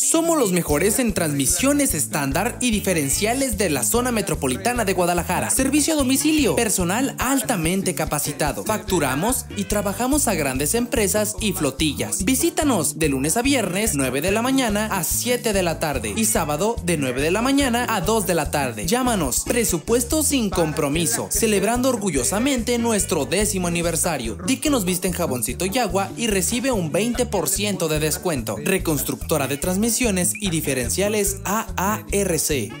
Somos los mejores en transmisiones estándar y diferenciales de la zona metropolitana de Guadalajara. Servicio a domicilio, personal altamente capacitado. Facturamos y trabajamos a grandes empresas y flotillas. Visítanos de lunes a viernes 9 de la mañana a 7 de la tarde y sábado de 9 de la mañana a 2 de la tarde. Llámanos. Presupuesto sin compromiso. Celebrando orgullosamente nuestro décimo aniversario. Di que nos viste en jaboncito y agua y recibe un 20% de descuento. Reconstructora de transmisiones y diferenciales AARC.